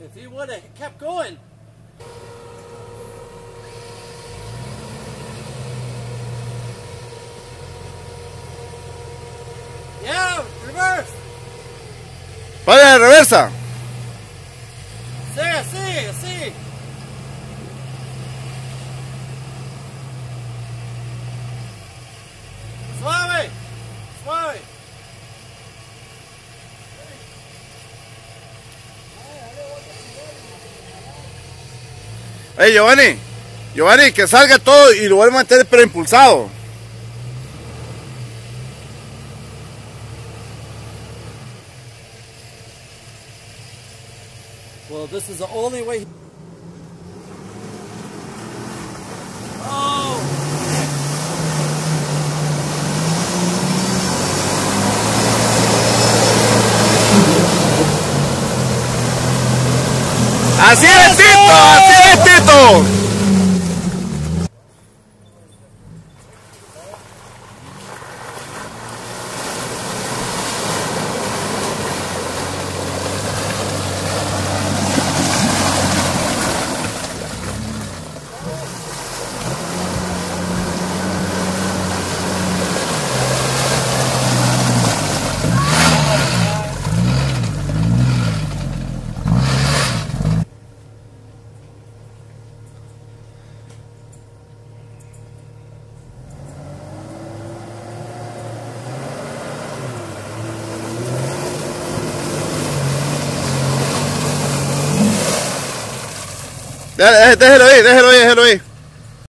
If he would have kept going. Yeah, reverse. Vaya de reversa. Sí, así, así. Suave, suave. Hey, Giovanni. Giovanni, que salga todo y lo vuelva a mantener pero impulsado. Well, this is the only way. Oh! Así es, Tito, así es, Tito. Señor. Déjalo ahí, déjalo ahí, déjalo ahí.